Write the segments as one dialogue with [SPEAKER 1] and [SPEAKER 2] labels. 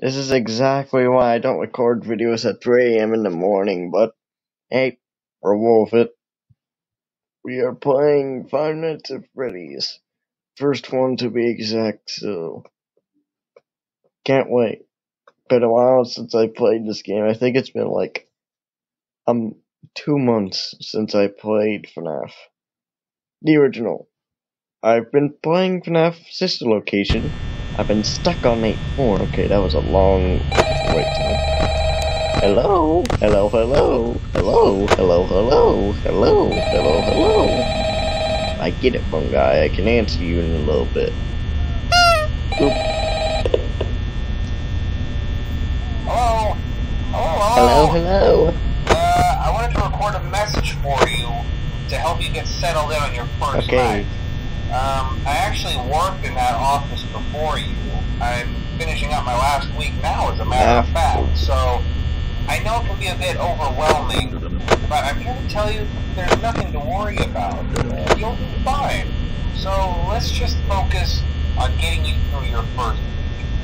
[SPEAKER 1] This is exactly why I don't record videos at 3 a.m. in the morning, but hey, we're worth it. We are playing Five Nights at Freddy's. First one to be exact, so can't wait. Been a while since I played this game. I think it's been like um two months since I played FNAF. The original. I've been playing FNAF Sister Location. I've been stuck on 8-4. Okay, that was a long wait time. Hello? Hello, hello. Hello, hello, hello. Hello, hello, hello. I get it, phone guy. I can answer you in a little bit. Oop.
[SPEAKER 2] Hello?
[SPEAKER 1] Hello,
[SPEAKER 2] Hello?
[SPEAKER 1] hello.
[SPEAKER 2] Uh, I wanted to record a message for you to help you get settled in on your first
[SPEAKER 1] Okay.
[SPEAKER 2] night. Um, I actually worked in that office before you. I'm finishing up my last week now, as a matter of fact. So, I know it can be a bit overwhelming, but I'm here to tell you there's nothing to worry about. You'll be fine. So, let's just focus on getting you through your first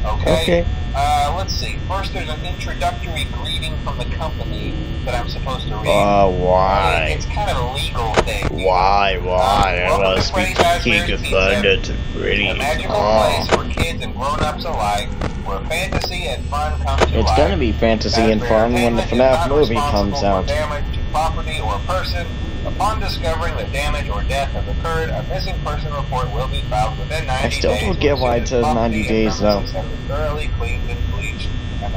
[SPEAKER 2] okay?
[SPEAKER 1] Okay.
[SPEAKER 2] Uh, let's see. First, there's an introductory greeting from the company that I'm supposed to read.
[SPEAKER 1] Uh, why?
[SPEAKER 2] It's kind of a legal thing.
[SPEAKER 1] Why, why? I
[SPEAKER 2] Welcome
[SPEAKER 1] want
[SPEAKER 2] to
[SPEAKER 1] to speak to
[SPEAKER 2] Fazbear's
[SPEAKER 1] King of Thunder to
[SPEAKER 2] A magical
[SPEAKER 1] Oh.
[SPEAKER 2] place for kids and grown-ups alike, where fantasy and fun come to
[SPEAKER 1] It's
[SPEAKER 2] life.
[SPEAKER 1] gonna be fantasy and fun when the FNAF movie comes out.
[SPEAKER 2] damage to property or person. Upon discovering that damage or death has occurred, a missing person report will be filed within 90
[SPEAKER 1] I still don't get why it says 90 days, though.
[SPEAKER 2] premises have been thoroughly cleaned and bleached,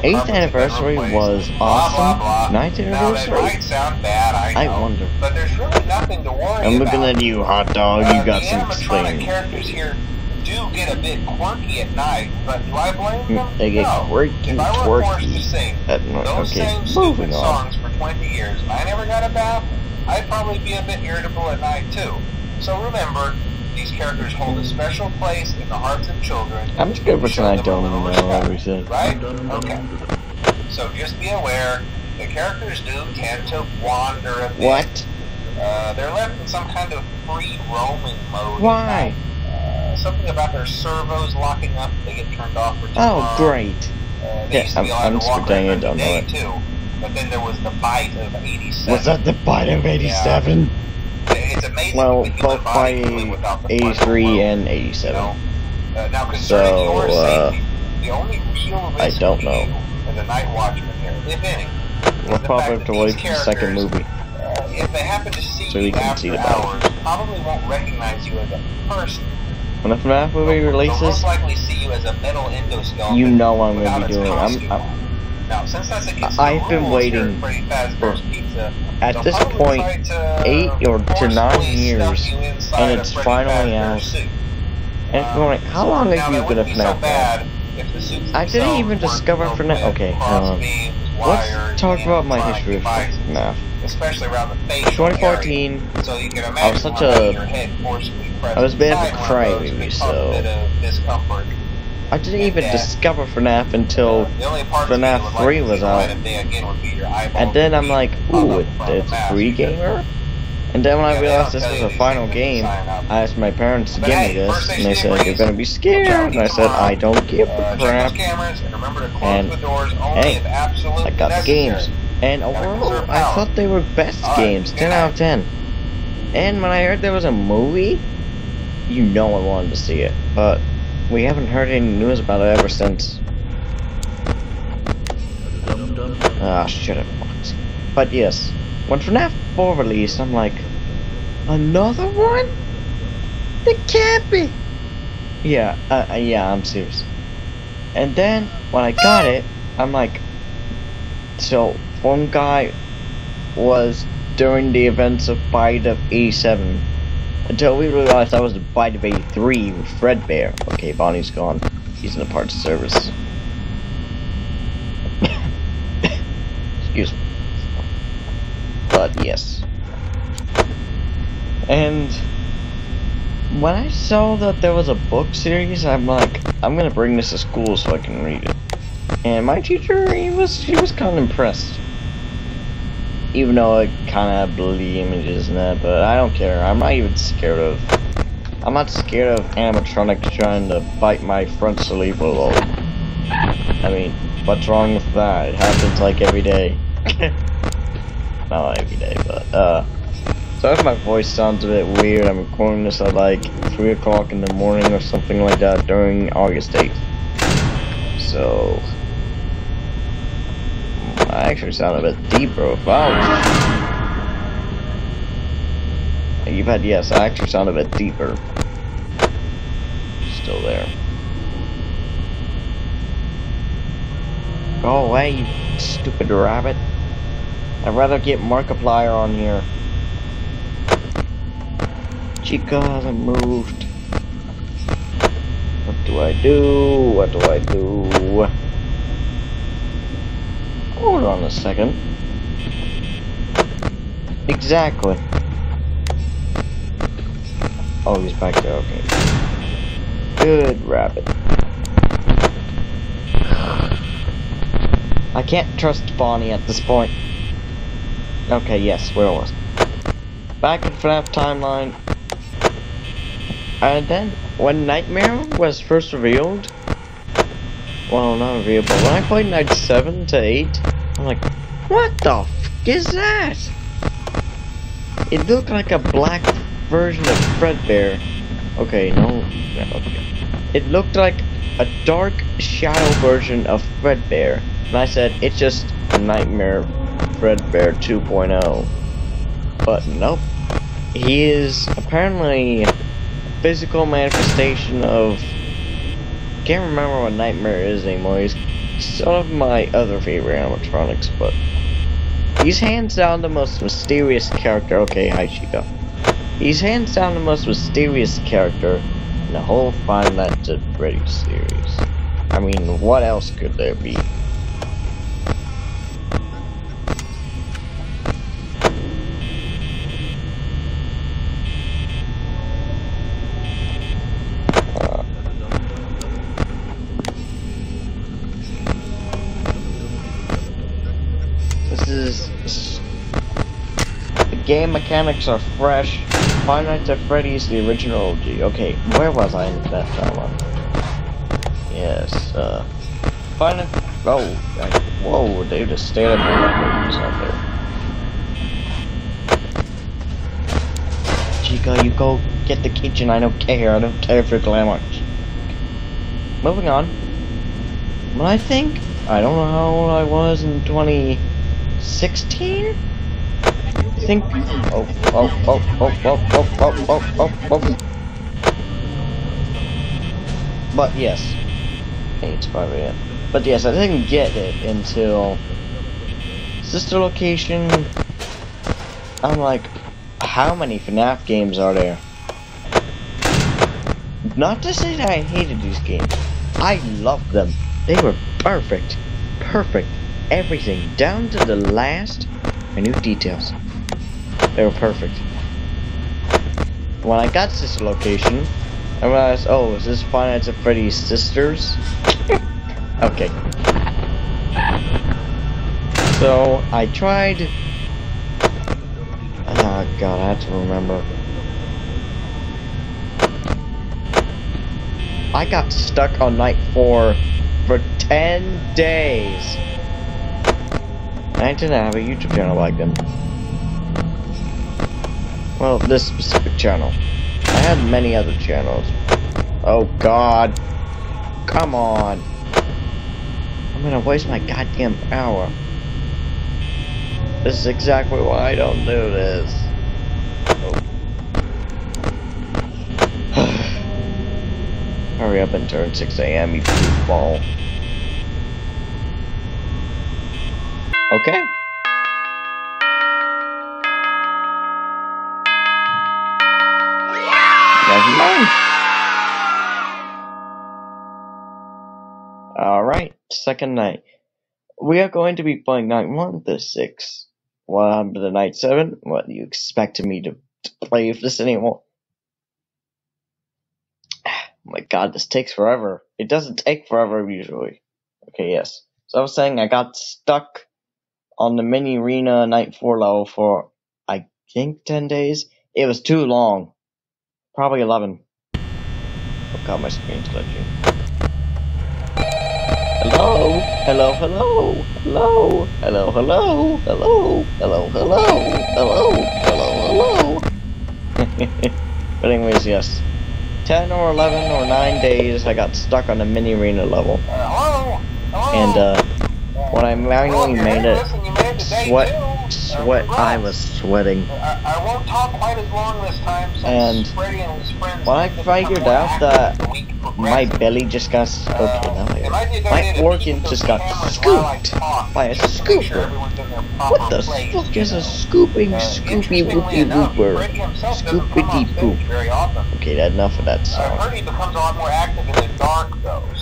[SPEAKER 1] Eighth
[SPEAKER 2] carpets have been
[SPEAKER 1] anniversary
[SPEAKER 2] replaced.
[SPEAKER 1] was
[SPEAKER 2] Blah, blah,
[SPEAKER 1] awesome.
[SPEAKER 2] blah.
[SPEAKER 1] Ninth
[SPEAKER 2] Now,
[SPEAKER 1] anniversary?
[SPEAKER 2] might sound bad, I
[SPEAKER 1] I wonder.
[SPEAKER 2] But there's really nothing to worry
[SPEAKER 1] I'm
[SPEAKER 2] about.
[SPEAKER 1] looking at you, hot dog.
[SPEAKER 2] Uh,
[SPEAKER 1] You got
[SPEAKER 2] the
[SPEAKER 1] some explaining.
[SPEAKER 2] characters here do get a bit quirky at night, but do I blame them?
[SPEAKER 1] Mm, They get
[SPEAKER 2] no.
[SPEAKER 1] quirky,
[SPEAKER 2] If I were forced to sing
[SPEAKER 1] Uh,
[SPEAKER 2] those
[SPEAKER 1] okay,
[SPEAKER 2] same
[SPEAKER 1] moving
[SPEAKER 2] stupid
[SPEAKER 1] on.
[SPEAKER 2] songs for 20 years I never got a bath, I'd probably be a bit irritable at night too. So remember, these characters hold a special place in the hearts of children.
[SPEAKER 1] I'm just gonna
[SPEAKER 2] Show
[SPEAKER 1] pretend I
[SPEAKER 2] them a
[SPEAKER 1] don't know
[SPEAKER 2] respect,
[SPEAKER 1] everything.
[SPEAKER 2] Right? Okay. So just be aware, the characters do tend to wander a bit.
[SPEAKER 1] What?
[SPEAKER 2] Uh, they're left in some kind of free roaming mode.
[SPEAKER 1] Why?
[SPEAKER 2] Uh, something about their servos locking up, they get turned off for too
[SPEAKER 1] Oh,
[SPEAKER 2] long.
[SPEAKER 1] great.
[SPEAKER 2] Uh,
[SPEAKER 1] Yeah,
[SPEAKER 2] used to be
[SPEAKER 1] I'm- I'm just pretending I don't know it.
[SPEAKER 2] too. But then there was the bite of 87.
[SPEAKER 1] Was that the bite of 87?
[SPEAKER 2] It's amazing
[SPEAKER 1] Well,
[SPEAKER 2] the
[SPEAKER 1] both by
[SPEAKER 2] can live
[SPEAKER 1] 83
[SPEAKER 2] frontal lobe,
[SPEAKER 1] and
[SPEAKER 2] you
[SPEAKER 1] 87.
[SPEAKER 2] know? Uh, now, concerning
[SPEAKER 1] So,
[SPEAKER 2] your
[SPEAKER 1] uh,
[SPEAKER 2] safety, the only real
[SPEAKER 1] I don't know.
[SPEAKER 2] as a night watchman here, if any,
[SPEAKER 1] We'll probably
[SPEAKER 2] fact
[SPEAKER 1] have to wait for the second movie.
[SPEAKER 2] uh, if they happen to see
[SPEAKER 1] So we
[SPEAKER 2] you
[SPEAKER 1] can
[SPEAKER 2] after
[SPEAKER 1] see the battle.
[SPEAKER 2] hours, probably won't recognize you as a person.
[SPEAKER 1] When the FNAF movie
[SPEAKER 2] They'll- They'll
[SPEAKER 1] releases,
[SPEAKER 2] most likely see you as a metal endoskeleton.
[SPEAKER 1] you know I'm gonna be doing. I'm, I'm
[SPEAKER 2] on. Now,
[SPEAKER 1] I've been waiting
[SPEAKER 2] for, at
[SPEAKER 1] this point, eight or to nine years, and it's finally out. And i how long have you been a FNAF fan? I didn't even discover FNAF. Okay, um, let's talk about my history of FNAF. 2014, I was such a, I was bad at crying movies, so I didn't even
[SPEAKER 2] that,
[SPEAKER 1] discover FNAF until
[SPEAKER 2] uh,
[SPEAKER 1] FNAF 3 was out. And then I'm like, ooh, it, it's free gamer? And then when I realized this was a final game, I asked my parents to give me this, and they said, you're gonna be scared, and I said, I don't give a crap.
[SPEAKER 2] And,
[SPEAKER 1] hey, I got games. And overall, I thought they were best games, 10 out of 10. And when I heard there was a movie, you know I wanted to see it, but we haven't heard any news about it ever since. Ah, shut up, Fox. But yes, when FNAF 4 released, I'm like, another one? It can't be. Yeah, uh, uh, yeah, I'm serious. And then when I got it, I'm like, so one guy was during the events of Bite of 87 until we realized I was the Bite of 83 with Fredbear. Okay, Bonnie's gone. He's in the parts service. Excuse me. But yes. And when I saw that there was a book series, I'm like, I'm gonna bring this to school so I can read it. And my teacher, he was, he was kind of impressed. Even though it kind of bloody images and that, but I don't care. I'm not even scared of. I'm not scared of animatronics trying to bite my front cerebral. I mean, what's wrong with that? It happens like every day. not every day, but uh. So if my voice sounds a bit weird, I'm recording this at like 3 o'clock in the morning or something like that during August 8th. So... I actually sound a bit deeper. Oh, wow. You've had, yes, I actually sound a bit deeper. Still there. Go away, you stupid rabbit. I'd rather get Markiplier on here. Chica hasn't moved. What do I do? What do I do? Hold on a second. Exactly. Oh, he's back there, okay. Good rabbit. I can't trust Bonnie at this point. Okay, yes, where was Back in FNAF timeline. And then, when Nightmare was first revealed, well, not but when I played Night 7 to 8, I'm like, what the f is that? It looked like a black version of Fredbear. Okay, no, okay. It looked like a dark shadow version of Fredbear. And I said, it's just a Nightmare Fredbear 2.0. But nope. He is apparently a physical manifestation of can't remember what Nightmare is anymore. He's some of my other favorite animatronics, but he's hands down the most mysterious character. Okay, hi Chica. He's hands down the most mysterious character in the whole at Freddy's series. I mean, what else could there be? Mechanics are fresh. Five Nights at Freddy's, the original OG. Okay, where was I in that timeline? Yes, uh... Nights... Oh, I, whoa, they just stared at me out there. Chica, you go get the kitchen, I don't care. I don't care if glamour. Moving on. When I think, I don't know how old I was in 2016? Think. Oh, oh, oh, oh, oh, oh, oh, oh, oh, oh. But yes. Hey, it's 5 a.m. But yes, I didn't get it until sister location. I'm like, how many FNAF games are there? Not to say that I hated these games. I loved them. They were perfect. Perfect. Everything, down to the last minute details. They were perfect. When I got to this location, I realized, oh, is this Five Nights at Freddy's sisters? okay. So, I tried... Oh god, I have to remember. I got stuck on night 4 for 10 days. I didn't have a YouTube channel like them. Well, this specific channel. I had many other channels. Oh god. Come on. I'm gonna waste my goddamn power. This is exactly why I don't do this. Oh. Hurry up and turn 6 a.m., you goofball. Okay. Alright, second night. We are going to be playing night one, the six. What happened to the night seven? What, you expected me to, to play with this anymore? Oh my god, this takes forever. It doesn't take forever usually. Okay, yes. So I was saying I got stuck on the mini arena night four level for I think ten days. It was too long. Probably 11. Oh god, my screen's glitching. Hello? Hello, hello? Hello? Hello, hello? Hello? Hello, hello? Hello? Hello, hello? but anyways, yes. 10 or 11 or 9 days, I got stuck on a mini arena level. And, uh, when I manually made it, sweat sweat. I was sweating.
[SPEAKER 2] I, I, won't talk quite as long this time. So
[SPEAKER 1] and when I figured out that my belly just got okay, now my organ just got scooped by a scooper. What the fuck is a scooping scoopy
[SPEAKER 2] whoopy
[SPEAKER 1] whooper? Scoopity poop. Okay, that enough of that song.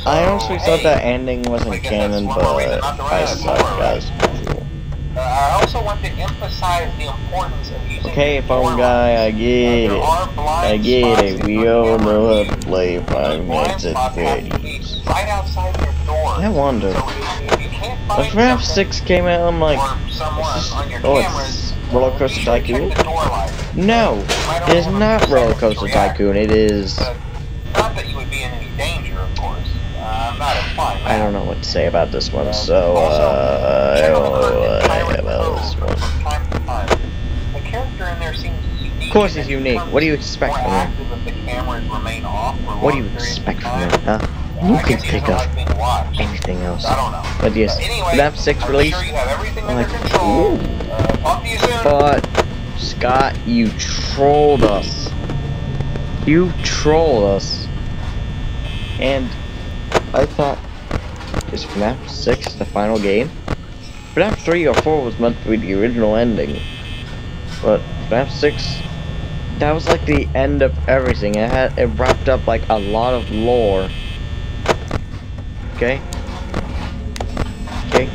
[SPEAKER 1] I honestly thought that ending wasn't canon, but I suck,
[SPEAKER 2] guys. I also want to emphasize the importance of using
[SPEAKER 1] Okay, phone guy, I get it. I get it. We all know how to play Five Nights at Freddy's.
[SPEAKER 2] right outside your door.
[SPEAKER 1] I wonder.
[SPEAKER 2] So if, if you can't
[SPEAKER 1] When
[SPEAKER 2] find
[SPEAKER 1] FNAF 6 came out, I'm like, this
[SPEAKER 2] on your
[SPEAKER 1] oh, it's Roller Coaster Tycoon? no, it is not Roller Coaster. Tycoon. It is.
[SPEAKER 2] Not that you would be in any danger, of course. Uh, I'm not implying.
[SPEAKER 1] I don't know what to say about this one, so, uh, course
[SPEAKER 2] and
[SPEAKER 1] he's
[SPEAKER 2] it
[SPEAKER 1] unique. What do you expect from him?
[SPEAKER 2] active if the cameras remain off for
[SPEAKER 1] What do you expect from him, huh?
[SPEAKER 2] Uh,
[SPEAKER 1] You can pick up
[SPEAKER 2] like
[SPEAKER 1] anything else.
[SPEAKER 2] I don't know.
[SPEAKER 1] But yes,
[SPEAKER 2] anyway,
[SPEAKER 1] FNAF 6
[SPEAKER 2] I'm
[SPEAKER 1] release,
[SPEAKER 2] sure you have everything
[SPEAKER 1] I'm like, ooh.
[SPEAKER 2] Uh, talk to you soon.
[SPEAKER 1] But, Scott, you trolled us. You trolled us. And I thought, is FNAF 6 the final game? FNAF 3 or 4 was meant to be the original ending. But FNAF 6, that was like the end of everything. It had it wrapped up like a lot of lore. Okay? Okay?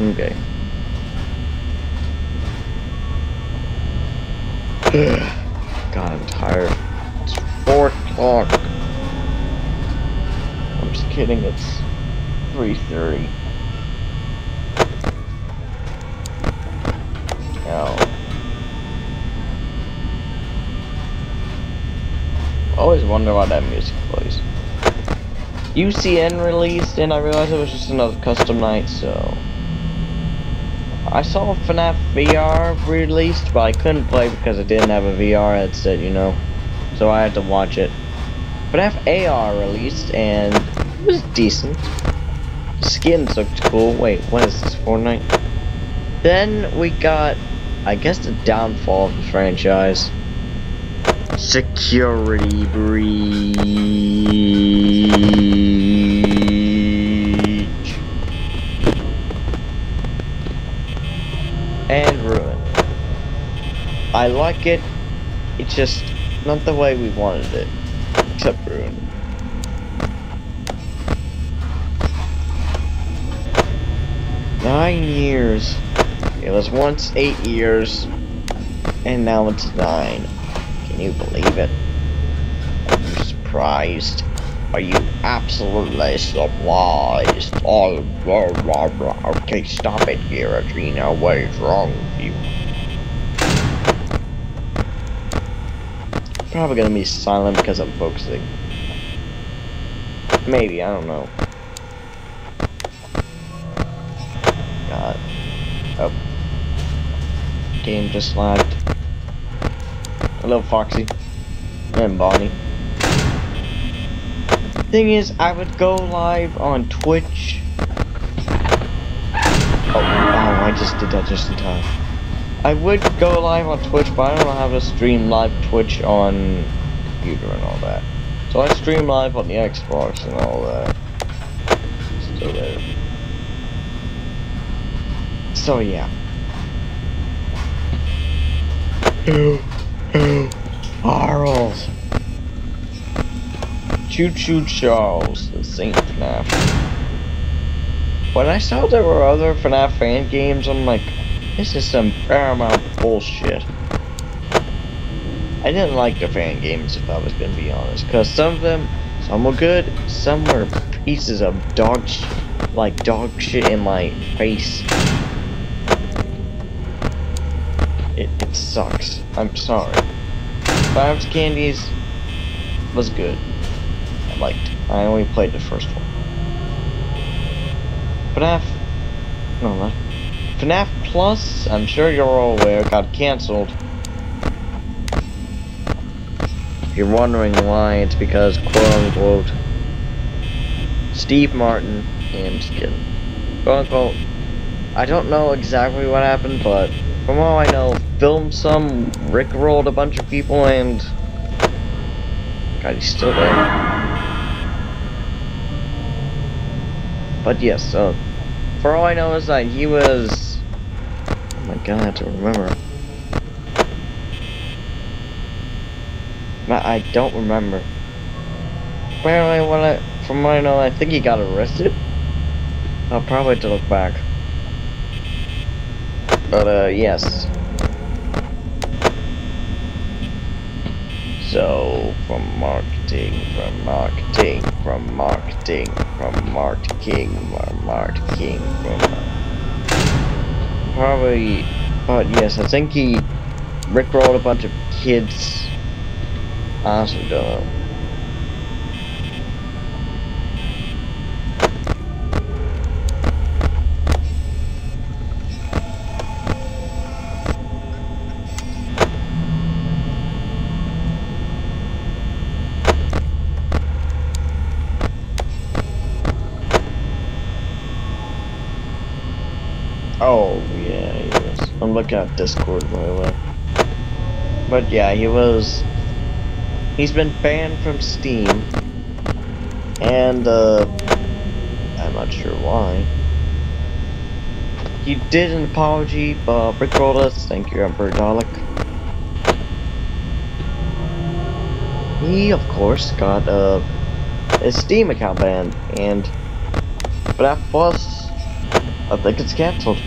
[SPEAKER 1] Okay. God, I'm tired. It's four o'clock. I'm just kidding. It's three thirty. Always wonder why that music plays. UCN released, and I realized it was just another custom night, so. I saw FNAF VR released, but I couldn't play because it didn't have a VR headset, you know. So I had to watch it. FNAF AR released, and it was decent. Skins looked cool. Wait, what is this, Fortnite? Then we got, I guess, the downfall of the franchise. Security breach. And ruin. I like it. It's just not the way we wanted it. Except ruin. Nine years. It was once eight years, and now it's nine. You believe it? Are you surprised? Are you absolutely surprised? Oh, blah, blah, blah. Okay, stop it, Giratina. What is wrong with you? Probably gonna be silent because I'm focusing. Maybe, I don't know. God. Oh. Game just lagged. Hello, Foxy. And Bonnie. Thing is, I would go live on Twitch. Oh, oh, I just did that just in time. I would go live on Twitch, but I don't know how to stream live Twitch on computer and all that. So I stream live on the Xbox and all that. So there. So yeah. Ew, Choo Choo Charles, the Saint FNAF. When I saw there were other FNAF fan games, I'm like, this is some Paramount bullshit. I didn't like the fan games, if I was gonna be honest, because some of them, some were good, some were pieces of dog shit, like dog shit in my face. it, it sucks. I'm sorry. Five Candies was good. I liked. I only played the first one. FNAF. No. FNAF Plus, I'm sure you're all aware, got cancelled. If you're wondering why, it's because, quote unquote, Steve Martin, and just kidding. Quote unquote, I don't know exactly what happened, but from all I know, filmed some, rickrolled a bunch of people, and. God, he's still there. But yes, uh, for all I know is that he was. Oh my god, I have to remember. I don't remember. Apparently, what I, from what I know, I think he got arrested. I'll probably have to look back. But, uh, yes. So, from marketing, from marketing, from marketing, from marketing, from marketing, from... Probably... But, yes, I think he rickrolled a bunch of kids. Honestly, don't know. Oh, yeah, he was. At Discord, way. But yeah, he was... He's been banned from Steam. And, uh... I'm not sure why. He did an apology, but rickrolled us. Thank you, Emperor Dalek. He, of course, got, uh... His Steam account banned, and... But that plus... I think it's cancelled.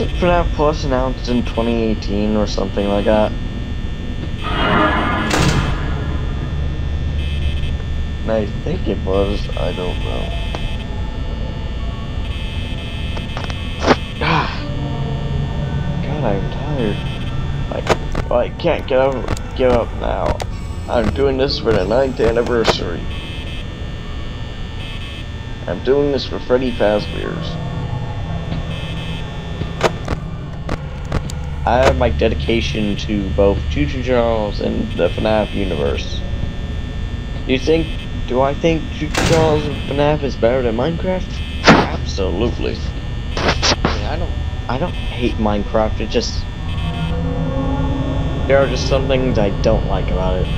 [SPEAKER 1] FNAF Plus announced in 2018 or something like that? I think it was, I don't know. God, I'm tired. I, I can't get up, give up now. I'm doing this for the 9th anniversary. I'm doing this for Freddy Fazbear's. I have my dedication to both Choo Charles and the FNAF universe. Do you think, do I think Choo Charles and FNAF is better than Minecraft? Absolutely. I mean, I don't, I don't hate Minecraft, it just, there are just some things I don't like about it.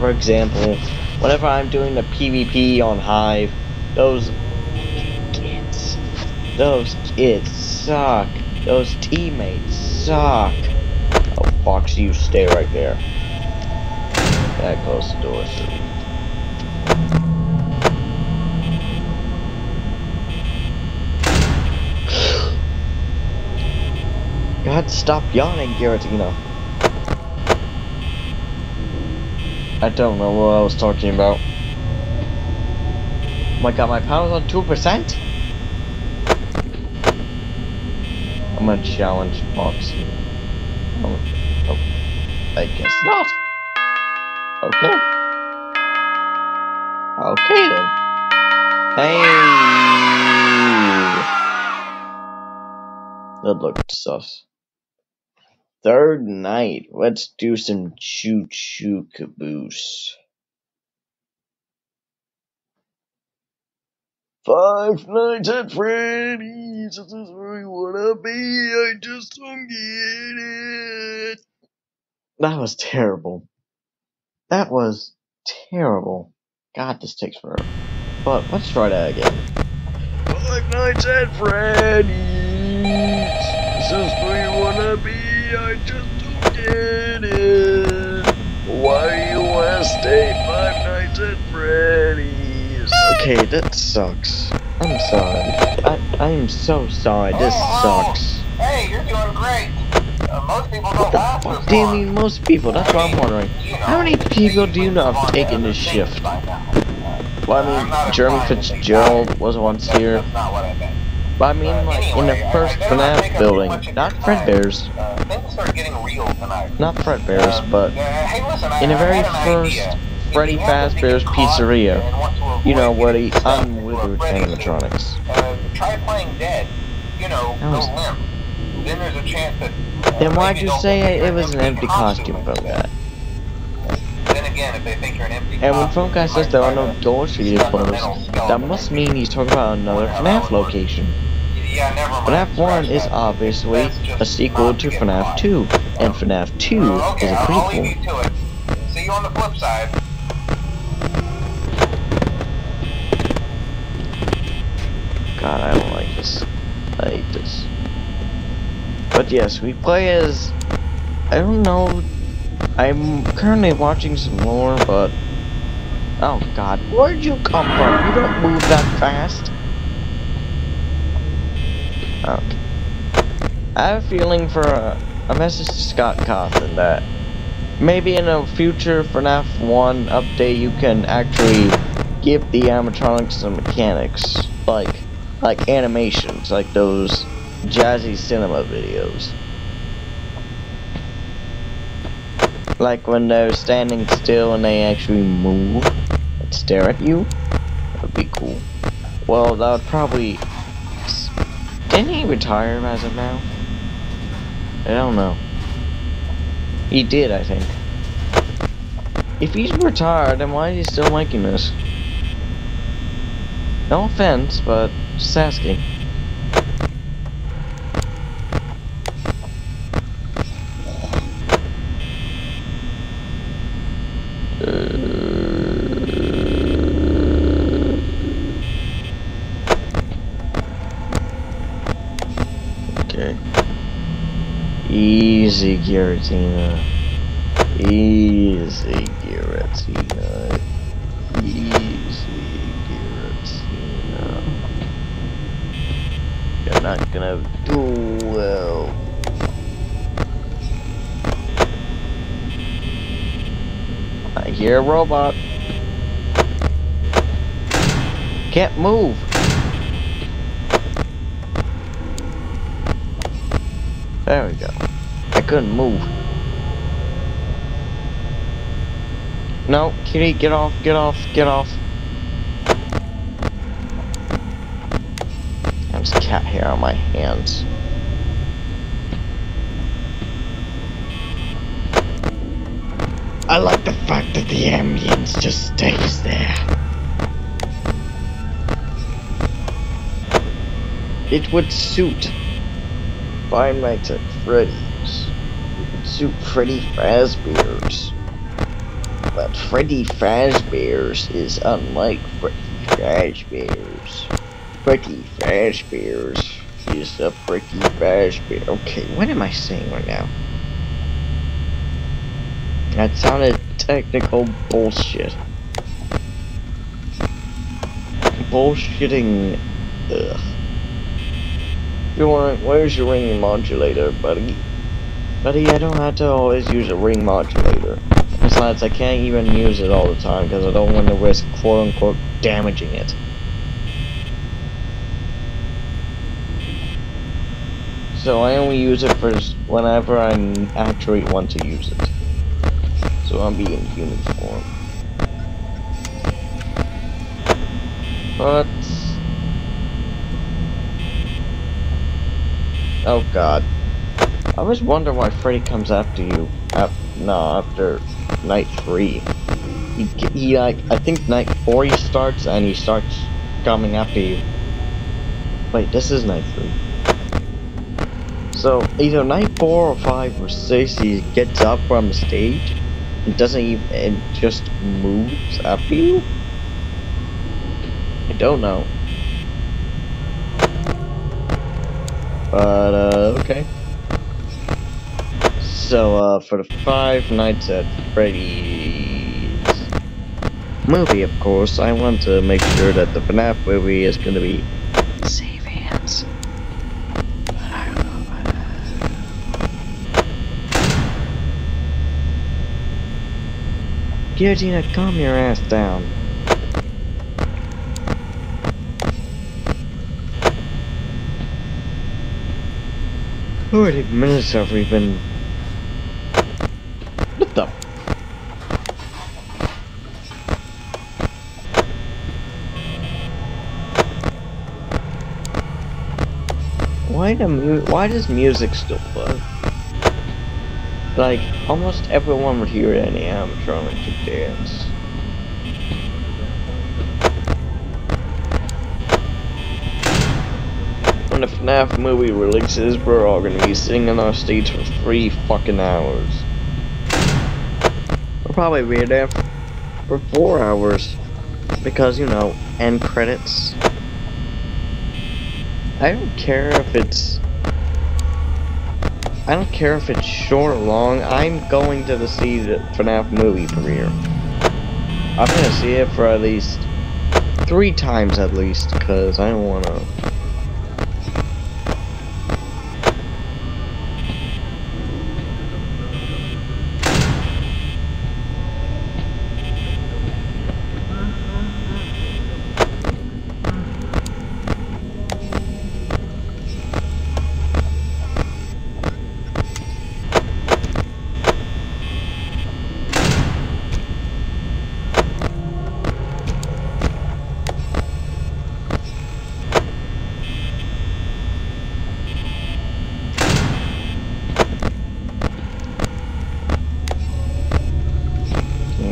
[SPEAKER 1] For example, whenever I'm doing the PvP on Hive, those kids, those kids suck. Those teammates suck. Oh, Fox, you stay right there. That close the door, so. God, stop yawning, Giratina. I don't know what I was talking about. Oh my god, my power's on 2%? I'm gonna challenge Foxy. Oh, oh, I guess not. Okay. Okay then. Hey! That looked sus. Third night. Let's do some choo choo caboose. Five Nights at Freddy's. This is where you wanna be. I just don't get it. That was terrible. That was terrible. God, this takes forever. But let's try that again. Five Nights at Freddy's. This is where we wanna be. I just don't get it. Why you wanna stay Five Nights at Freddy's? Okay, that sucks. I'm sorry. I I'm so sorry. This
[SPEAKER 2] Oh, oh.
[SPEAKER 1] sucks.
[SPEAKER 2] Hey, you're doing great. Uh, most people don't
[SPEAKER 1] What the
[SPEAKER 2] last
[SPEAKER 1] fuck do you mean most people? That's what I'm wondering.
[SPEAKER 2] You know,
[SPEAKER 1] How many people do you know have taken this shift? Well, I mean, Jeremy
[SPEAKER 2] implying that they
[SPEAKER 1] Fitzgerald was once here.
[SPEAKER 2] Not what I meant.
[SPEAKER 1] But I mean, like, in the first FNAF building. Not Fredbear's.
[SPEAKER 2] Uh, things are getting real tonight.
[SPEAKER 1] Not Fredbear's,
[SPEAKER 2] Um,
[SPEAKER 1] but
[SPEAKER 2] uh, hey, listen, I,
[SPEAKER 1] in the very first Freddy
[SPEAKER 2] you happen to
[SPEAKER 1] Fazbear's Pizzeria.
[SPEAKER 2] And want to avoid
[SPEAKER 1] You know, what?
[SPEAKER 2] getting
[SPEAKER 1] the
[SPEAKER 2] stuck into a
[SPEAKER 1] unwithered
[SPEAKER 2] Freddy
[SPEAKER 1] animatronics.
[SPEAKER 2] suit, Uh, try playing dead. You know,
[SPEAKER 1] That was-
[SPEAKER 2] go limp. Then there's a chance that. Uh,
[SPEAKER 1] Then why'd you say
[SPEAKER 2] think
[SPEAKER 1] it was an empty costume from
[SPEAKER 2] instead.
[SPEAKER 1] that?
[SPEAKER 2] Then again, if they think you're an empty
[SPEAKER 1] And when
[SPEAKER 2] costume,
[SPEAKER 1] Phone Guy says there are no doors for you to
[SPEAKER 2] stuff a
[SPEAKER 1] close, that must mean he's talking about another
[SPEAKER 2] Wonder
[SPEAKER 1] FNAF location.
[SPEAKER 2] Yeah, never mind.
[SPEAKER 1] FNAF 1 is obviously a sequel to
[SPEAKER 2] get
[SPEAKER 1] FNAF 2, and FNAF 2
[SPEAKER 2] Oh, okay,
[SPEAKER 1] is a
[SPEAKER 2] I'll, I'll
[SPEAKER 1] prequel.
[SPEAKER 2] you to it. See you on the flip side.
[SPEAKER 1] God, I don't like this. I hate this. But yes, we play as... I don't know. I'm currently watching some lore, but... Oh god, where'd you come from? You don't move that fast. Okay. I have a feeling for a, a message to Scott Cawthon that maybe in a future for FNAF 1 update you can actually give the animatronics some mechanics. Like, like animations, like those jazzy cinema videos. Like when they're standing still and they actually move and stare at you. That would be cool. Well, that would probably... Didn't he retire as of now? I don't know. He did, I think. If he's retired, then why is he still making this? No offense, but just asking. Okay. Easy, Giratina. Easy, Giratina. Easy, Giratina. You're not gonna do well. Hear a robot. Can't move. There we go. I couldn't move. No, kitty, get off, get off, get off. There's cat hair on my hands. The ambience just stays there. It would suit Five Nights at Freddy's. It would suit Freddy Fazbear's. But Freddy Fazbear's is unlike Freddy Fazbear's. Freddy Fazbear's is a Freddy Fazbear. Okay, what am I saying right now? That sounded technical bullshit. Bullshitting. Ugh. You're wondering, where's your ring modulator, buddy? Buddy, I don't have to always use a ring modulator. Besides, I can't even use it all the time because I don't want to risk quote-unquote damaging it. So I only use it for whenever I actually want to use it. So I'll be in human form. But... Oh god. I always wonder why Freddy comes after you. Af no, after night three. He, he like, I think night four he starts and he starts coming after you. Wait, this is night three. So either night four or five or six, he gets up from the stage and doesn't even it just moves after you. I don't know. But uh, okay. So uh, for the Five Nights at Freddy's movie, of course, I want to make sure that the FNAF movie is to be safe hands. But I don't know about that. Giratina, calm your ass down. How many minutes have we been? What the? Why the mu- Why does music still play? Like almost everyone would hear any trying to dance. When the FNAF movie releases, we're all gonna be sitting in our seats for three fucking hours. We'll probably be there for four hours. Because, you know, end credits. I don't care if it's... I don't care if it's short or long, I'm going to the see the FNAF movie premiere. I'm gonna see it for at least three times at least, because I don't wanna...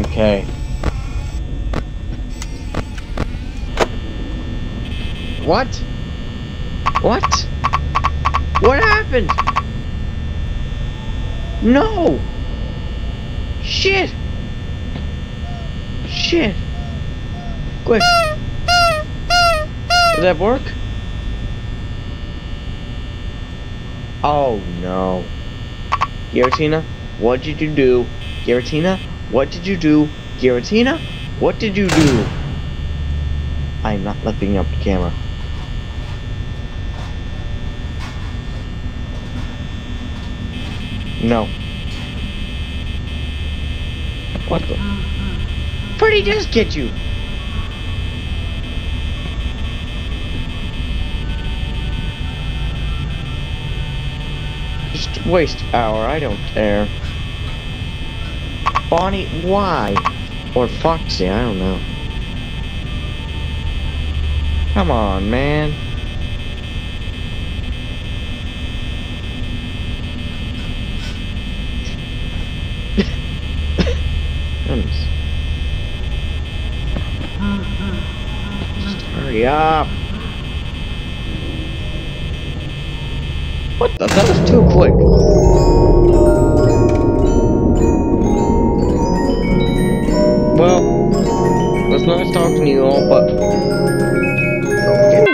[SPEAKER 1] Okay. What? What? What happened? No! Shit! Shit! Quick! Does that work? Oh no. Giratina, what did you do? Giratina, what did you do? Giratina, what did you do? I'm not lifting up the camera. No. What the? Freddy just get you! Just waste power, I don't care. Bonnie, why? Or Foxy, I don't know. Come on, man. Goodness. Up. What the? That was too quick. Well, it was nice talking to you all, but... No, Okay.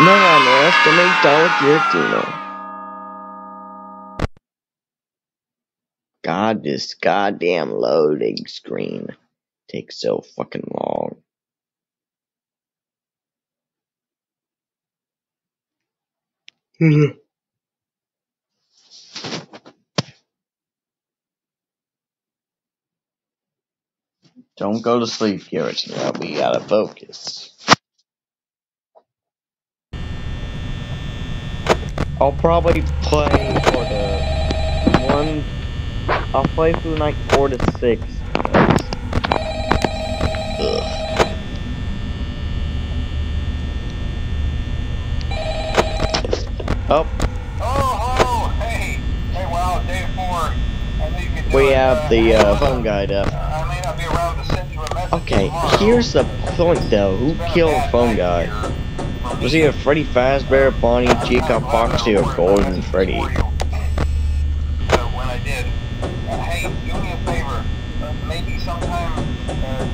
[SPEAKER 1] Never underestimate Dalek Giratina. God, this goddamn loading screen takes so fucking long. Mm-hmm. Don't go to sleep, Garrett. We gotta focus. I'll probably play for the one. I'll play through night four to six. Ugh. Oh,
[SPEAKER 2] Oh, hey, hey, wow, day four. I know you can do
[SPEAKER 1] we
[SPEAKER 2] it.
[SPEAKER 1] have the uh, phone
[SPEAKER 2] on.
[SPEAKER 1] guide up.
[SPEAKER 2] Uh, I may not be around to send you a message
[SPEAKER 1] Okay,
[SPEAKER 2] tomorrow.
[SPEAKER 1] here's the point though. Who
[SPEAKER 2] It's been a
[SPEAKER 1] killed
[SPEAKER 2] bad
[SPEAKER 1] Phone Guy? Was he a Freddy Fazbear, Bonnie, Chica, Foxy, or Golden Freddy?
[SPEAKER 2] So when I did, uh, hey, do me a favor. Uh, maybe sometime. Uh, you
[SPEAKER 1] Will
[SPEAKER 2] can
[SPEAKER 1] do,
[SPEAKER 2] get
[SPEAKER 1] phone
[SPEAKER 2] some
[SPEAKER 1] guy.
[SPEAKER 2] questions, uh, in the back room. I'm gonna try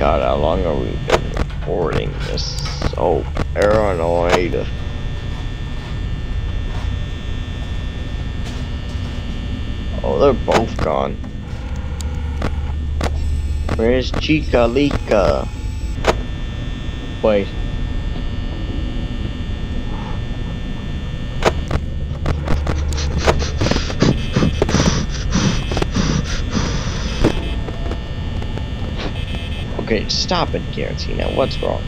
[SPEAKER 2] god,
[SPEAKER 1] how
[SPEAKER 2] long
[SPEAKER 1] are we been
[SPEAKER 2] recording this? So paranoid. Oh,
[SPEAKER 1] they're both gone. Where's Chica Lika? Wait. Okay, stop it, Giratina. What's wrong?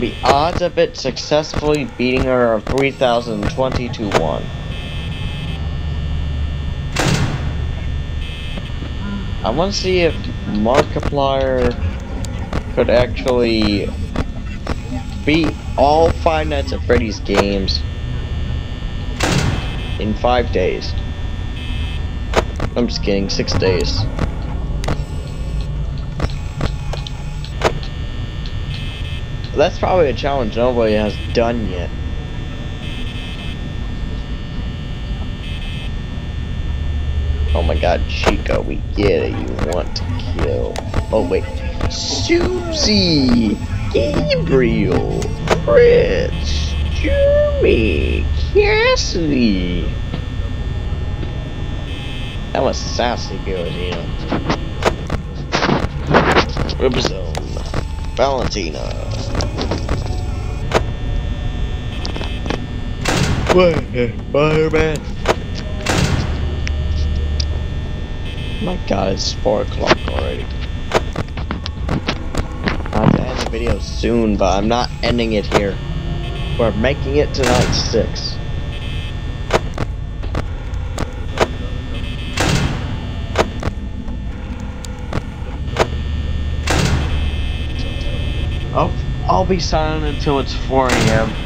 [SPEAKER 1] The odds of it successfully beating her are 3,020 to 1. I want to see if Markiplier could actually beat all Five Nights at Freddy's games in five days. I'm just kidding, six days. That's probably a challenge nobody has done yet. Oh my god, Chica, we get it. You want to kill. Oh wait. Susie! Gabriel! Fritz! Jeremy! Cassidy! That was sassy girl, you know. Ribzone. Valentina. What? Fireman. My god, it's 4 o'clock already. I have to end the video soon, but I'm not ending it here. We're making it tonight 6. I'll, be silent until it's 4 a.m.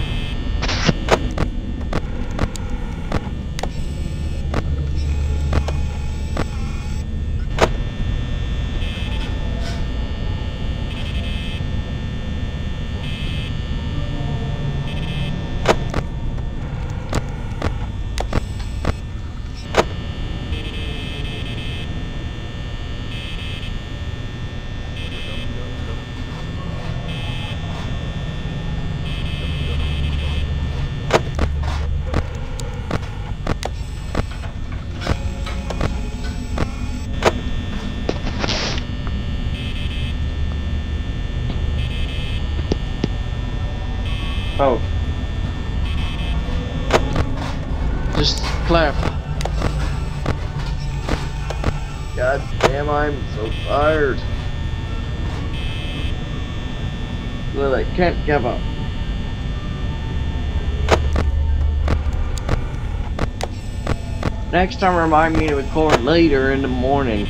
[SPEAKER 1] Next time, remind me to record later in the morning.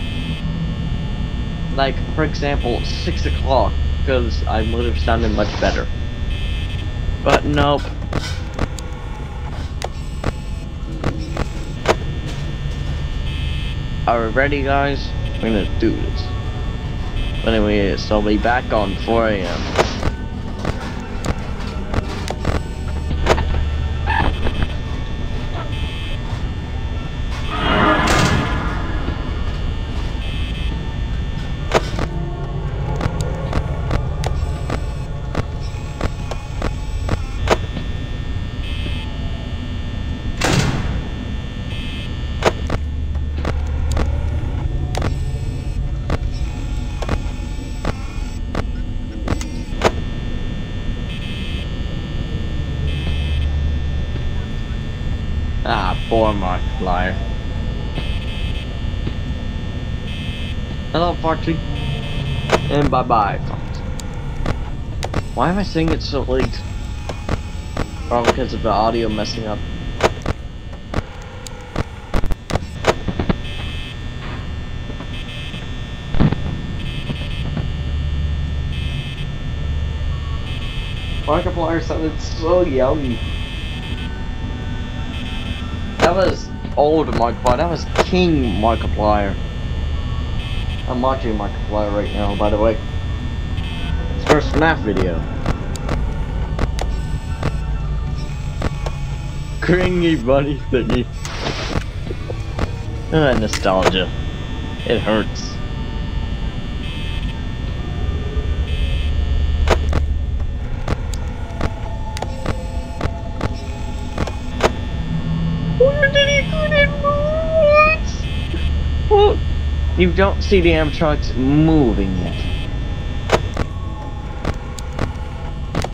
[SPEAKER 1] Like, for example, 6 o'clock, because I would have sounded much better. But nope. Are we ready, guys? We're gonna do this. But anyway, so I'll be back on 4 a.m. Hello, Foxy. And bye-bye, Foxy. Why am I saying it so late? Probably because of the audio messing up. Markiplier sounded so young. That was old Markiplier. That was King Markiplier. I'm watching Markiplier right now, by the way. It's first FNAF video. Cringy bunny thingy. ah, nostalgia. It hurts. Where did he put it? What? Well, you don't see the Amtrak's moving yet.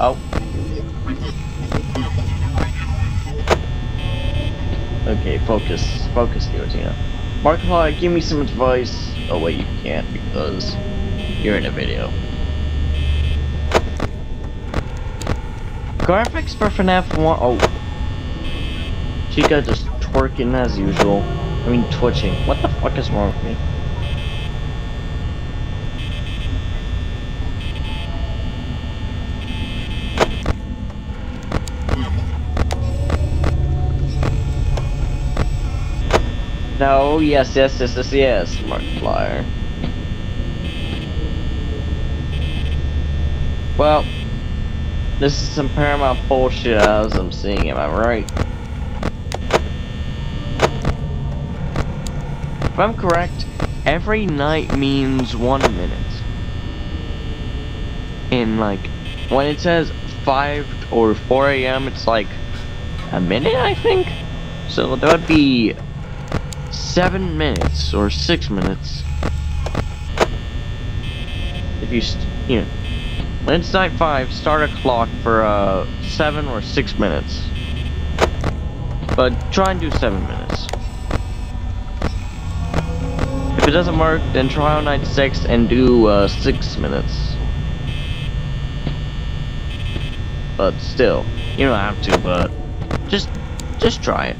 [SPEAKER 1] Oh. Okay, focus. Focus, Leotina. Markiplier, give me some advice. Oh wait, you can't because you're in a video. Graphics for FNAF 1. Oh. Chica just twerking as usual. I mean, twitching. What the fuck is wrong with me? No, yes, yes, yes, yes, yes, Markiplier. Well, this is some Paramount bullshit as I'm seeing, am I right? If I'm correct, every night means one minute. In like, when it says 5 or 4 a.m., it's like a minute, I think? So that would be 7 minutes or 6 minutes. If you, you know, when night 5, start a clock for uh, 7 or 6 minutes. But try and do 7 minutes. If it doesn't work, then try on night 6 and do uh, 6 minutes. But still, you don't have to, but just, just try it.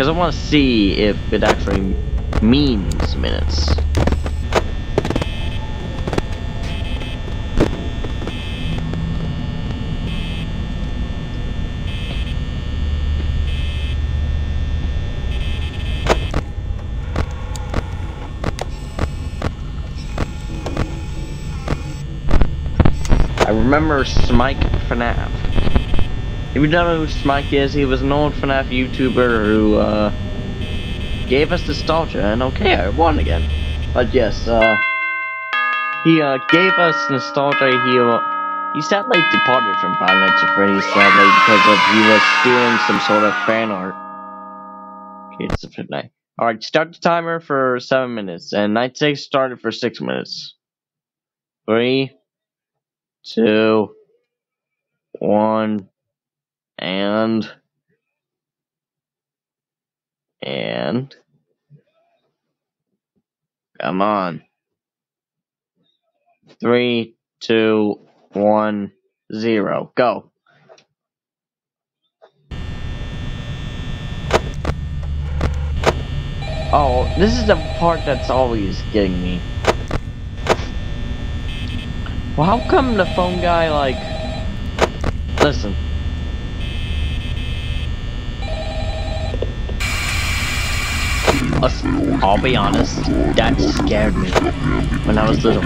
[SPEAKER 1] Because I want to see if it actually means minutes. I remember Smike FNAF. If you don't know who Smike is, he was an old FNAF YouTuber who, uh, gave us nostalgia, and okay, I won again. But yes, uh, he, uh, gave us nostalgia, he, uh, he sadly departed from Five Nights at sadly, because of he was stealing some sort of fan art. Okay, it's a night. Alright, start the timer for 7 minutes, and night 6 started for 6 minutes. Three, two, one, and and come on. Three, two, one, zero, go. Oh, this is the part that's always getting me. Well, how come the phone guy, like... Listen. I'll be honest, that scared me when I was little.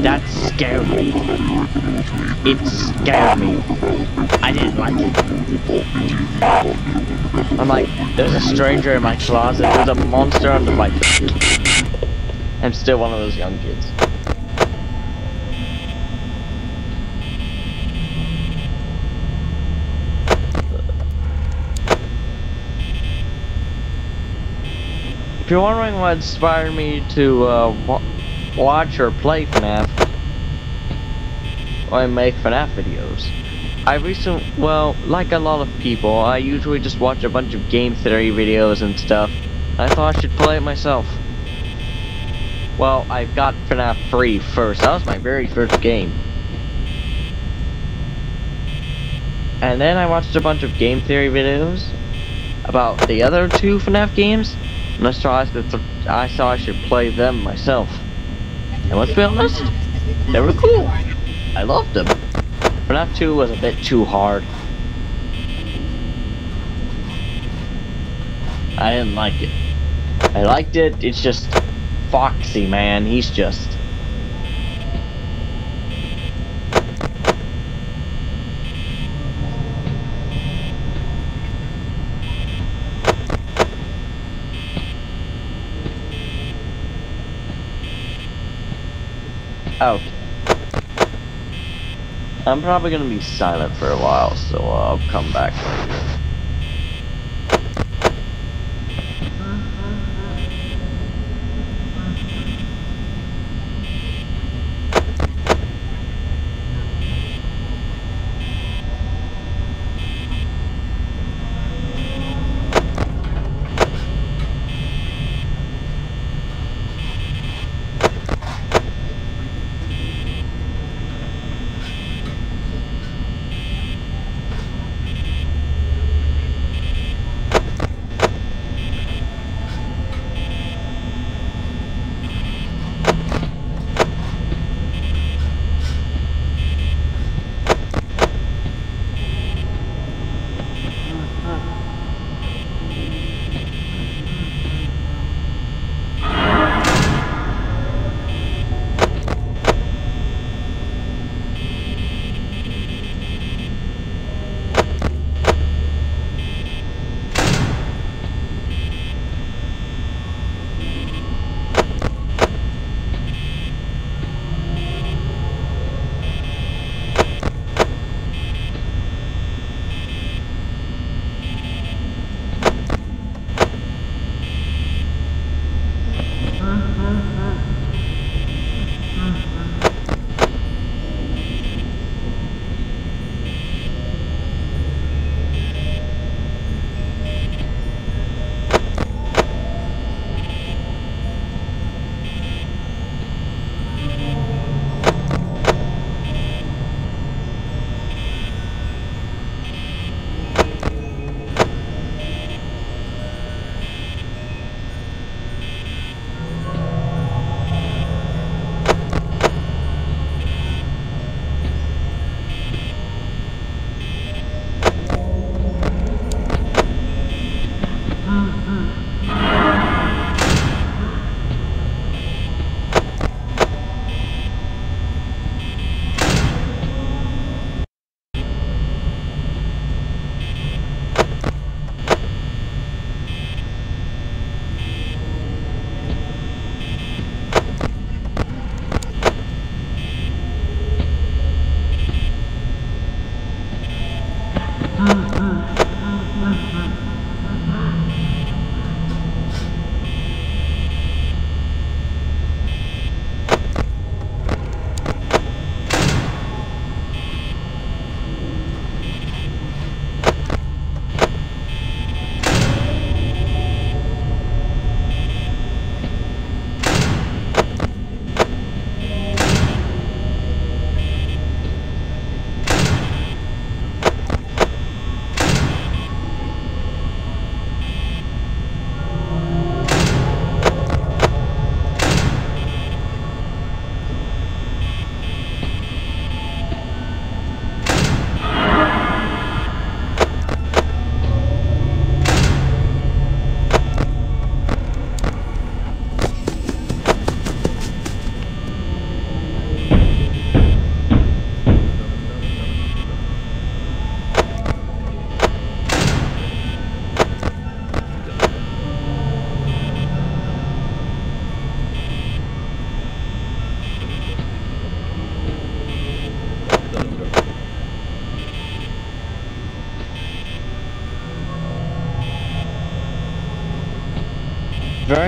[SPEAKER 1] That scared me. It scared me. I didn't like it. I'm like, there's a stranger in my closet, there's a monster under my... Bed. I'm still one of those young kids. If you're wondering what inspired me to uh, watch or play FNAF, or make FNAF videos, I recently, well, like a lot of people, I usually just watch a bunch of game theory videos and stuff. I thought I should play it myself. Well, I got FNAF 3 first. That was my very first game. And then I watched a bunch of game theory videos about the other two FNAF games. I saw I saw I should play them myself. And let's be honest, they were cool. I loved them. FNAF 2 was a bit too hard. I didn't like it. I liked it, it's just Foxy, man. He's just... Okay. I'm probably gonna be silent for a while, so I'll come back later.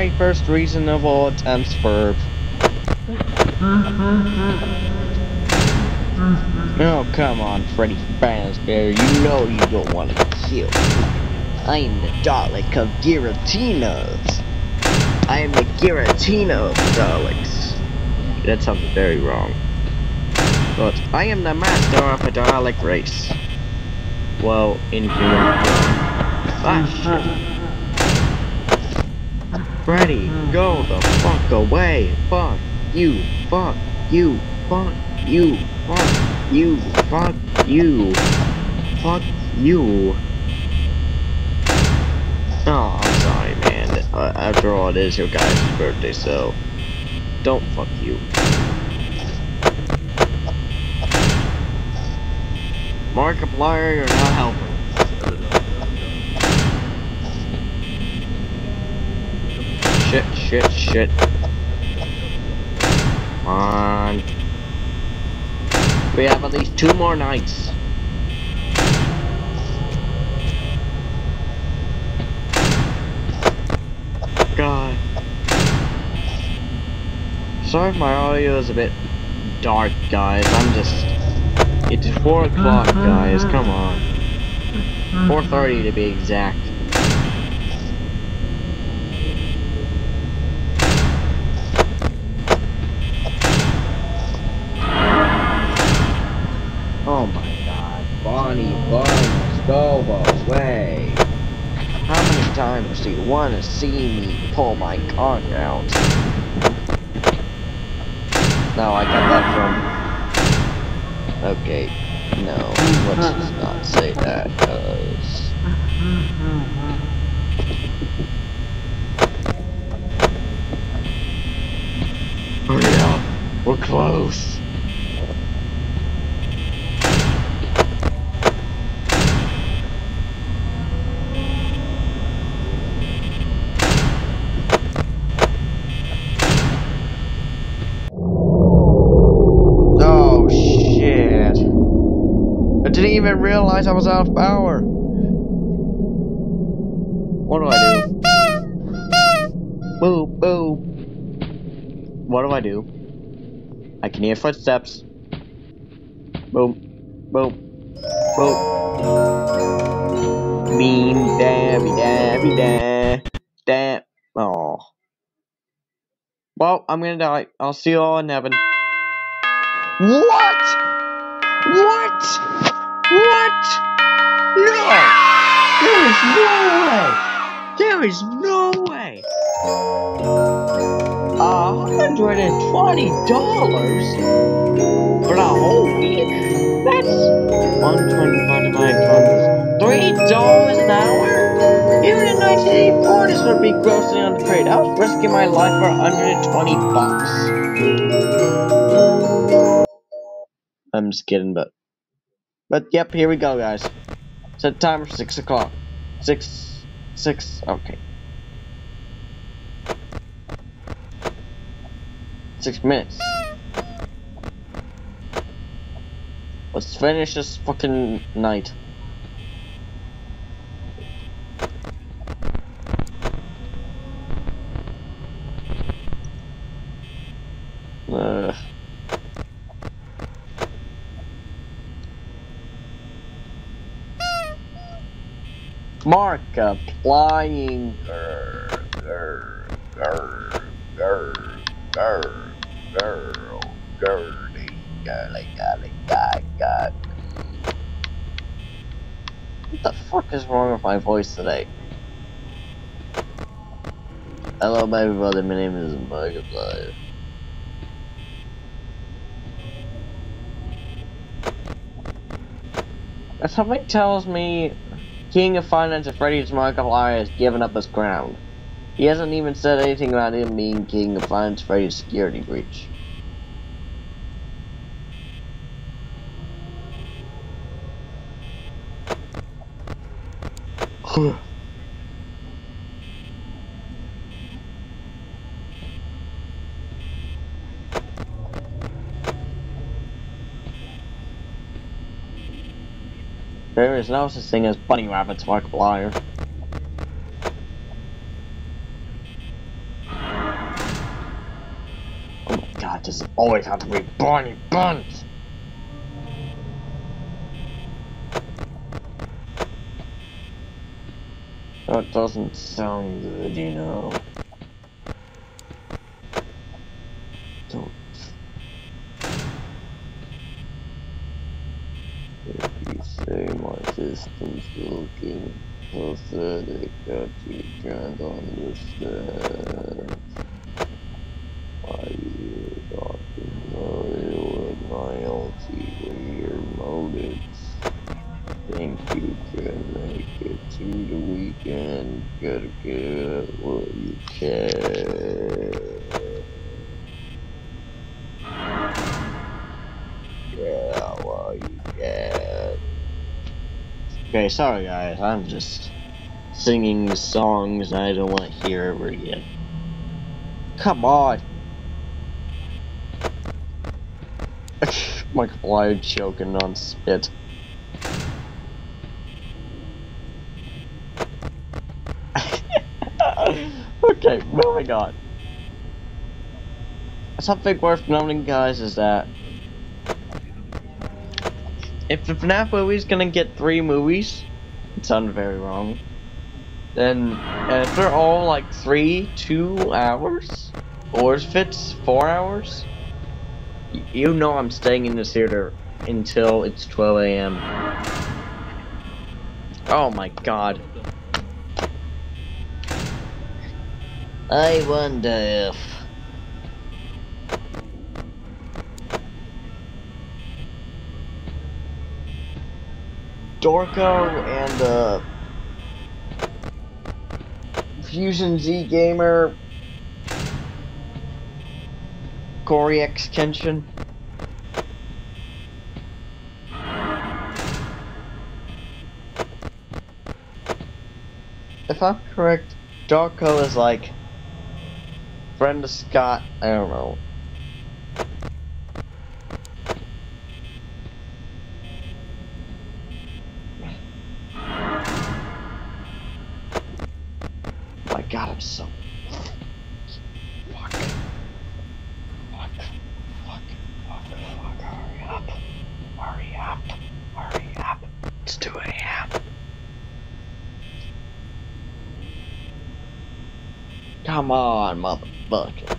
[SPEAKER 1] Very first reasonable attempts for. Oh, come on, Freddy Fazbear. You know you don't want to kill. I am the Dalek of Giratinos. I am the Giratina of Daleks. That sounds very wrong. But I am the master of a Dalek race. Well, in human. Freddy, go the fuck away. Fuck you. Fuck you. Fuck you. Fuck you. Fuck you. Fuck you. Oh, I'm sorry, man. Uh, after all, it is your guys' birthday, so don't fuck you. Markiplier, you're not helping. Shit, shit. Come on. We have at least two more nights. God. Sorry if my audio is a bit dark, guys. I'm just... It's 4 o'clock, guys. Come on. 4.30 to be exact. Want to see me pull my cock out? No, I got that from... Okay, no, let's uh-huh. not say that, cause... Oh, Hurry up, we're close. Oh shit. I didn't even realize I was out of power. What do I do? Boop, boop. What do I do? I can hear footsteps. Boom, boom, boom. Beam, dabby, dabby, da, da. Oh. Well, I'm gonna die. I'll see you all in heaven. What? What? What? No! There is no way! There is no way! twenty dollars for a whole week? That's one twenty divided by three dollars an hour? Even a 1984 this would be the trade. I was risking my life for 120 bucks. I'm just kidding, but but yep, here we go, guys. Set timer six o'clock. Six, six. Okay. Six minutes. Let's finish this fucking night. Ugh. Guy. What the fuck is wrong with my voice today? Hello, everybody. My name is Markiplier. Something tells me King of Five Nights at Freddy's Markiplier has given up his crown. He hasn't even said anything about him being King of Five Nights at Freddy's security breach. There is no such thing as bunny rabbits, Markiplier. Oh my god, does it always have to be bunny buns? That doesn't sound good, you know. Don't. If you say my system's looking pathetic, that you can't understand. I you talking with my ulterior motives. Think you can make it to the weekend, gotta get what you can. Yeah, well you can. Okay, sorry guys, I'm just singing songs I don't want to hear ever again. Come on! Like fly choking on spit. Okay, moving on. Something worth noting, guys, is that if the FNAF is gonna get three movies, it sounded very wrong. Then, if they're all like three, two hours, or if it's four hours, you know I'm staying in this theater until it's 12 a.m. Oh my god. I wonder if. Dawko and uh, FusionZGamer, Corey X Kenshin. If I'm correct, Dawko is like friend of Scott. I don't know. My God, I'm so. Fuck. Fuck. Fuck. Fuck. Fuck. Hurry up. Hurry up. Hurry up. It's 2 a.m. Come on, motherfucker.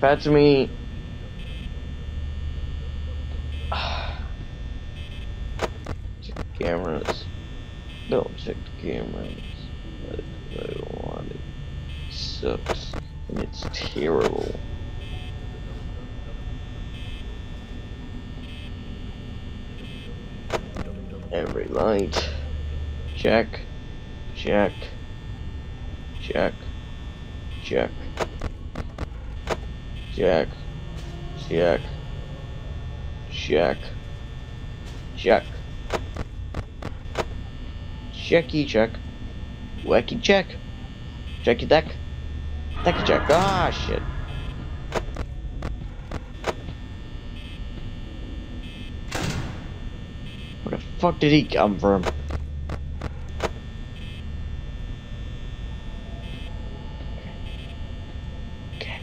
[SPEAKER 1] Fetch me. Check the cameras. Don't check the cameras. I I don't want it. It sucks. And it's terrible. Every light. Check. Check. Check. Check. Check. Check. Check. Check. Checky check. Wacky check. Checky deck. Decky check. Ah, shit. Where the fuck did he come from? Okay.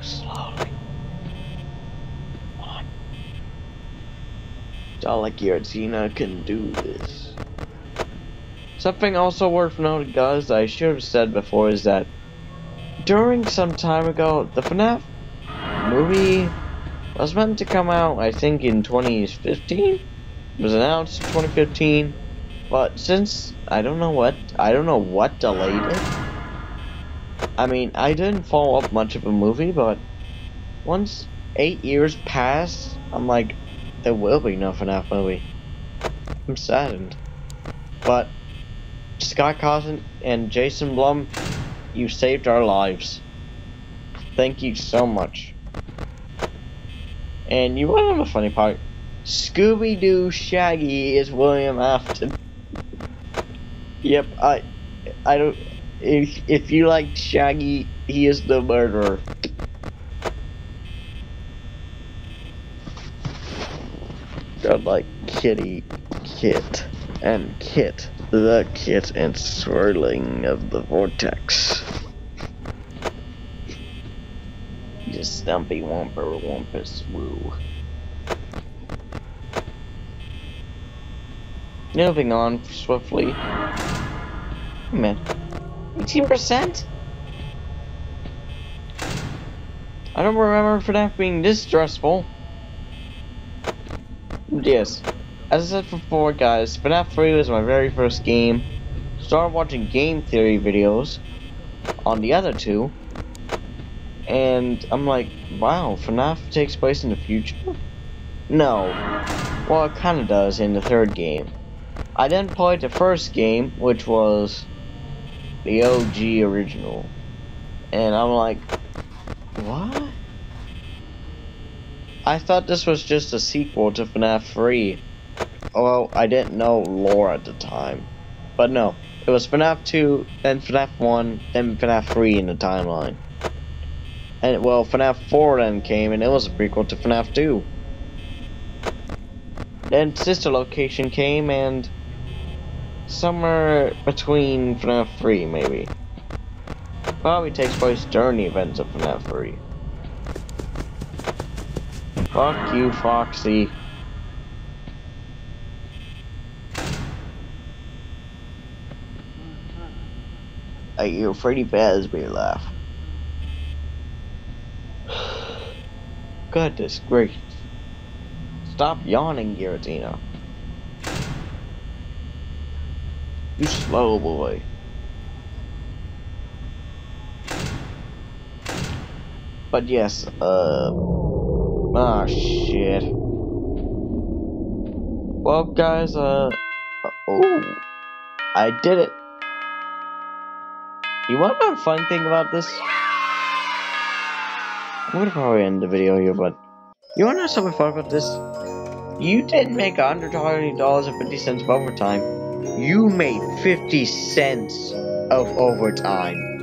[SPEAKER 1] Slowly. On. Yardzina can do this. Something also worth noting, guys, I should have said before, is that during some time ago, the FNAF movie was meant to come out, I think, in 2015? It was announced in 2015, but since, I don't know what, I don't know what delayed it. I mean, I didn't follow up much of a movie, but once eight years passed, I'm like, there will be no FNAF movie. I'm saddened. But Scott Cawthon and Jason Blum, you saved our lives. Thank you so much. And you want to know the funny part? Scooby Doo Shaggy is William Afton. yep, I, I don't. If if you like Shaggy, he is the murderer. Like Kitty, Kit, and Kit the kit and swirling of the vortex. You stumpy womper wumpus woo. Moving on swiftly. Man. 18%? I don't remember FNAF being this stressful. Yes. As I said before, guys, FNAF 3 was my very first game. Started watching game theory videos on the other two. And I'm like, wow, FNAF takes place in the future? No. Well, it kind of does in the third game. I then played the first game, which was the OG original. And I'm like, what? I thought this was just a sequel to FNAF 3. Well, I didn't know lore at the time. But no, it was FNAF 2, then FNAF 1, then FNAF 3 in the timeline. And, well, FNAF 4 then came, and it was a prequel to FNAF 2. Then Sister Location came, and somewhere between FNAF 3, maybe. Probably takes place during the events of FNAF 3. Fuck you, Foxy. I hear Freddy Fazbear laugh. Goodness gracious. Stop yawning, Giratina. You slow boy. But yes, uh... Ah, shit. Well, guys, uh... Oh! I did it! You want a fun thing about this? I'm gonna probably end the video here, but... You wanna know something fun about this? You didn't make $120.50 of overtime. You made 50 cents of overtime.